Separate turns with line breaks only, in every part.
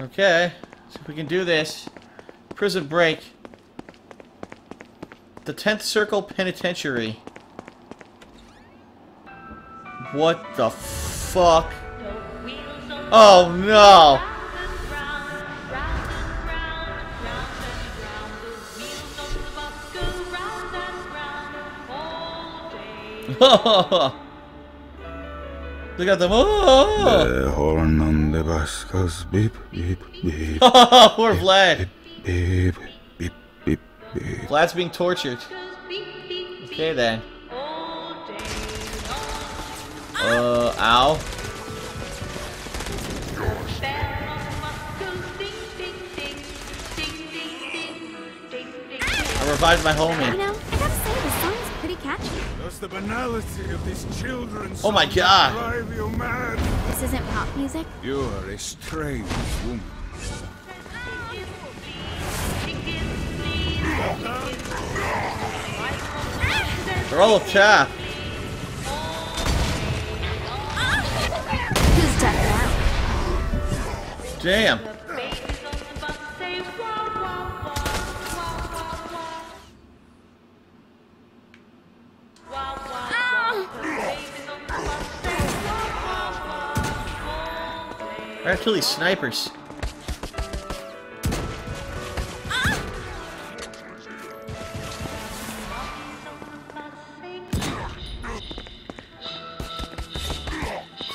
Okay. See if we can do this. Prison break. The 10th Circle Penitentiary. What the fuck? Oh no! Look at them. Oh!
The horn on the bus goes beep, beep, beep, Oh,
Poor Vlad.
beep, beep, beep, beep.
Vlad's being tortured. Okay then. Uh, ow. I revived my homie.
The
banality of these children
Oh my God.
drive you mad?
This isn't pop music.
You are a strange woman.
They're all of chaff.
Who's dead now?
Damn. Kill these snipers.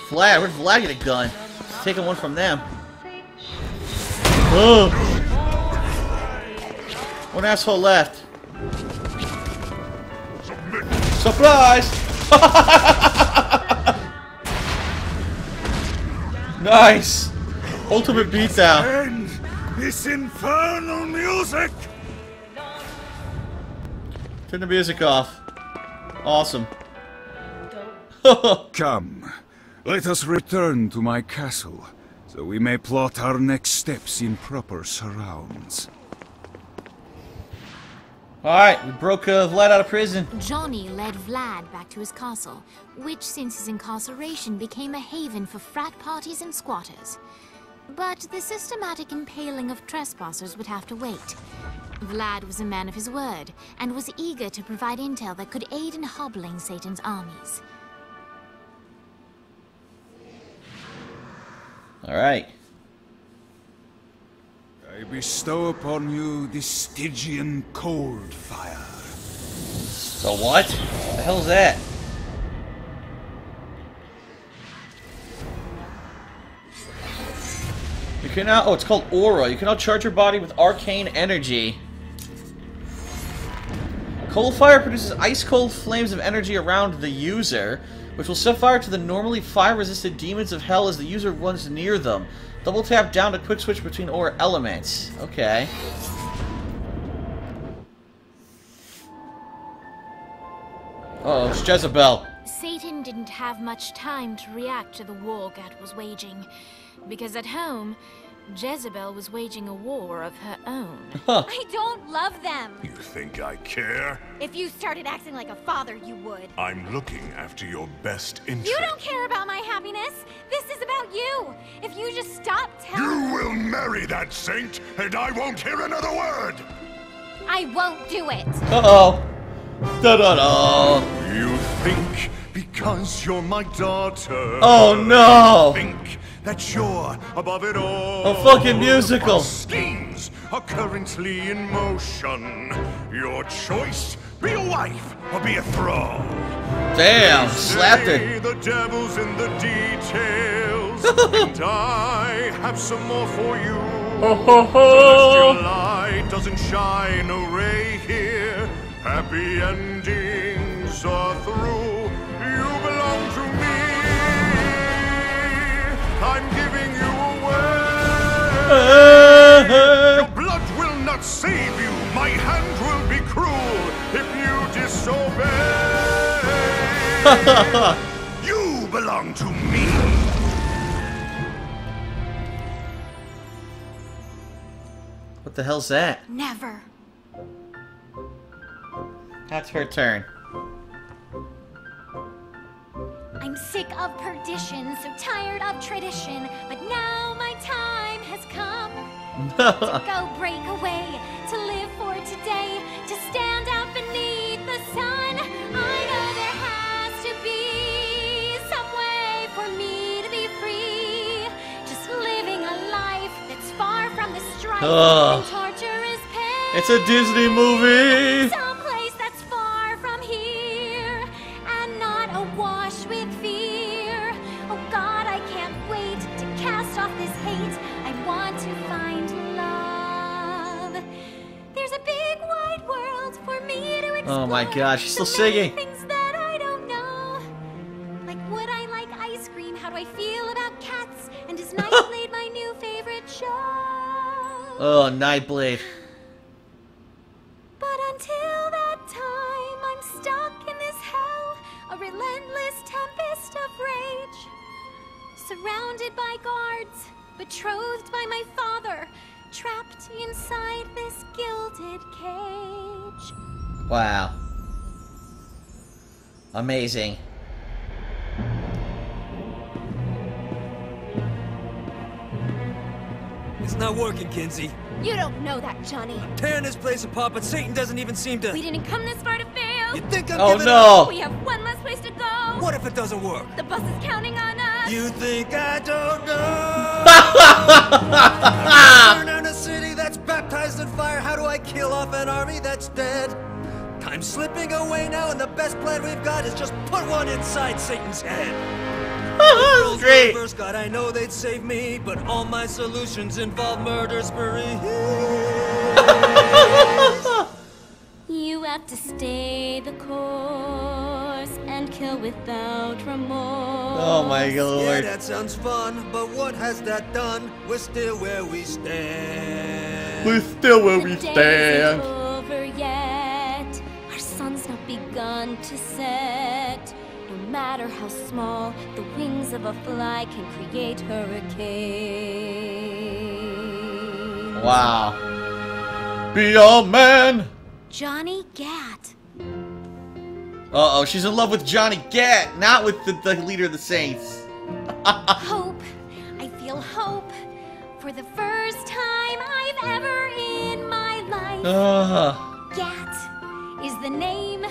Vlad, where'd Vlad get a gun? He's taking one from them. One asshole left. Surprise! nice! Ultimate beatdown.
End this infernal music!
Turn the music off. Awesome.
Come, let us return to my castle, so we may plot our next steps in proper surrounds.
Alright, we broke uh, Vlad out of prison.
Johnny led Vlad back to his castle, which since his incarceration became a haven for frat parties and squatters. But the systematic impaling of trespassers would have to wait. Vlad was a man of his word, and was eager to provide intel that could aid in hobbling Satan's armies.
Alright.
I bestow upon you the Stygian cold fire.
So what? The hell's that? You can now. Oh, it's called Aura. You can now charge your body with arcane energy. Cold fire produces ice cold flames of energy around the user, which will set fire to the normally fire resistant demons of hell as the user runs near them. Double tap down to quick switch between aura elements. Okay. Uh oh, it's Jezebel.
Satan didn't have much time to react to the war Gat was waging, because at home, Jezebel was waging a war of her own.
I don't love them.
You think I care?
If you started acting like a father, you would.
I'm looking after your best interest.
You don't care about my happiness. This is about you. If you just stop telling
You will marry that saint, and I won't hear another word!
I won't do it.
Uh oh. Da da da.
You think because you're my daughter.
Oh no.
Think that you're above it all.
A fucking musical.
Our schemes are currently in motion. Your choice: be a wife or be a thrall.
Damn, slapped it.
The devil's in the details, and I have some more for you. Celestial light doesn't shine a ray here. Happy endings are through. You belong to me. Your blood will not save you. My hand will be cruel if you disobey. you belong to me.
What the hell's that?
Never.
That's her turn.
I'm sick of perdition, so tired of tradition. But now to go break away, to live for today, to stand out beneath the sun. I know there has to be some way for me to be free. Just living a life that's far from the strife and torturous pain.
It's a Disney movie!
Oh
my gosh, she's still singing.
Things that I don't know. Like would I like ice cream? How do I feel about cats? And is Nightblade my new favorite show?
Oh, Nightblade.
But until that time, I'm stuck in this hell, a relentless tempest of rage. Surrounded by guards, betrothed by my father, trapped inside this gilded cage.
Wow. Amazing.
It's not working, Kinzie.
You don't know that, Johnny.
I'm Tearing this place apart, but Satan doesn't even seem to.
We didn't come this far to fail.
You think I'm
Oh
giving up?
no!
We have one less place to go.
What if it doesn't work?
The bus is counting on us.
You think I don't know? Burn down a city that's baptized in fire. How do I kill off an army that's dead? Time's slipping away now, and the best plan we've got is just put one inside Satan's head. Oh, Rules
Great!
reversed, God, I know they'd save me, but all my solutions involve murder spree.
You have to stay the course and kill without remorse.
Oh my
god
Yeah,
that sounds fun, but what has that done? We're still where we stand.
We're still where
The
we
day
stand.
Begun to set. No matter how small, the wings of a fly can create hurricanes.
Wow. Be a man!
Johnny Gat.
Uh oh, she's in love with Johnny Gat, not with the, the leader of the Saints.
Hope. I feel hope. For the first time I've ever in my life.
Uh,
Gat is the name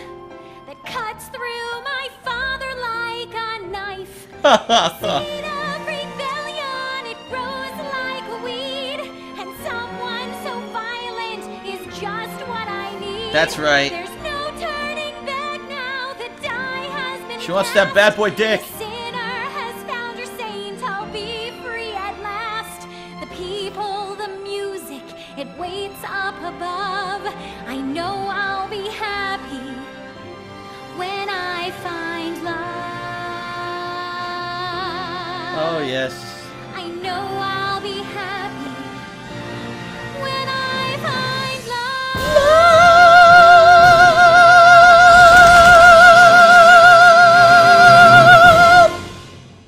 cuts through my father like a knife. Seed of rebellion, it grows like weed, and someone so violent is just what I need.
That's right.
There's no turning back now. The die has been
She wants that bad boy dick.
The sinner has found her saint. I'll be free at last. The people, the music, it waits up above. I know I find love.
oh yes.
I know I'll be happy when I find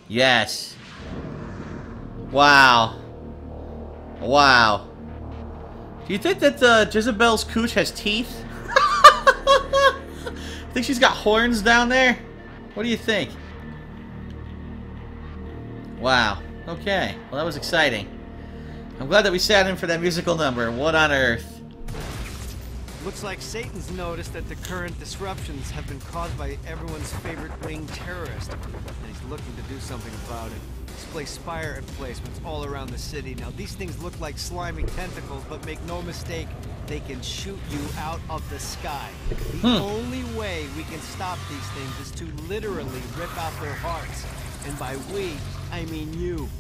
Yes. Wow. Wow. Do you think that uh, Jezebel's cooch has teeth? Think she's got horns down there? What do you think? Wow. Okay. Well, that was exciting. I'm glad that we sat in for that musical number. What on earth?
Looks like Satan's noticed that the current disruptions have been caused by everyone's favorite winged terrorist, and he's looking to do something about it. Display spire emplacements all around the city. Now, these things look like slimy tentacles, but make no mistake, they can shoot you out of the sky. The hmm. only way we can stop these things is to literally rip out their hearts. And by we, I mean you.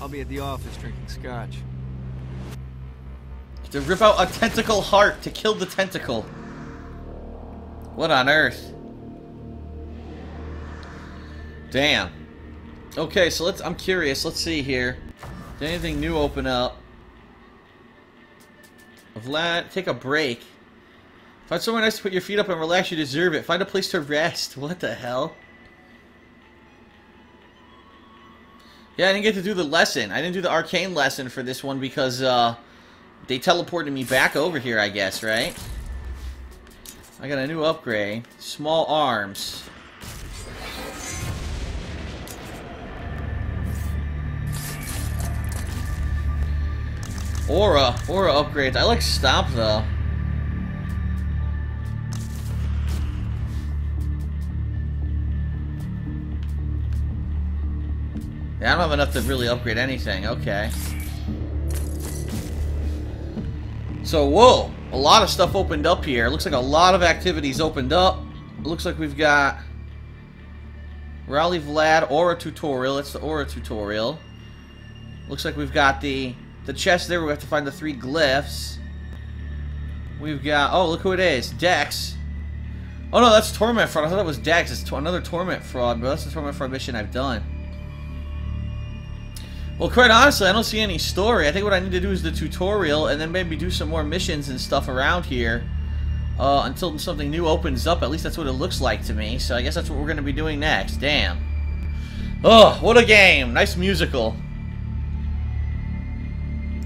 I'll be at the office drinking scotch.
To rip out a tentacle heart to kill the tentacle. What on earth? Damn. Okay, so let's. I'm curious. Let's see here. Did anything new open up? Vlad, take a break. Find somewhere nice to put your feet up and relax. You deserve it. Find a place to rest. What the hell? Yeah, I didn't get to do the lesson. I didn't do the arcane lesson for this one because uh, they teleported me back over here, I guess, right? I got a new upgrade. Small arms. Aura. Aura upgrades. I like stop, though. Yeah, I don't have enough to really upgrade anything. Okay. So, whoa. A lot of stuff opened up here. Looks like a lot of activities opened up. Looks like we've got... Rally Vlad Aura tutorial. It's the Aura tutorial. Looks like we've got the the chest there. We have to find the three glyphs. We've got... Oh, look who it is. Dex. Oh, no, that's Torment Fraud. I thought that was Dex. It's another Torment Fraud, but that's the Torment Fraud mission I've done. Well, quite honestly, I don't see any story. I think what I need to do is the tutorial, and then maybe do some more missions and stuff around here. Uh, until something new opens up. At least that's what it looks like to me. So I guess that's what we're going to be doing next. Damn. Oh, what a game. Nice musical.